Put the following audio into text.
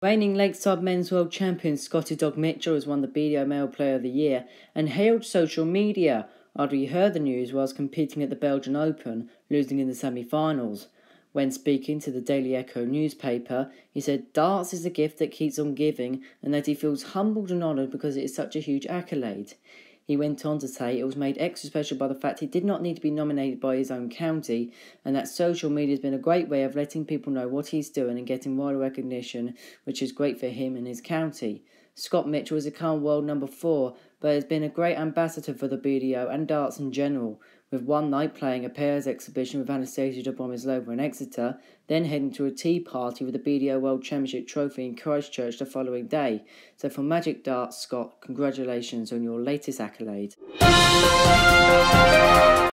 Reigning Lakeside Men's World Champion Scotty Dog Mitchell has won the BDO Male Player of the Year and hailed social media after he heard the news whilst competing at the Belgian Open, losing in the semi finals. When speaking to the Daily Echo newspaper, he said darts is a gift that keeps on giving and that he feels humbled and honoured because it is such a huge accolade. He went on to say it was made extra special by the fact he did not need to be nominated by his own county, and that social media has been a great way of letting people know what he's doing and getting wider recognition, which is great for him and his county. Scott Mitchell is a current world number four, but has been a great ambassador for the BDO and darts in general, with one night playing a pairs exhibition with Anastasia Dobromyslova in Exeter, then heading to a tea party with the BDO World Championship trophy in Christchurch the following day. So for Magic Darts, Scott, congratulations on your latest accolade.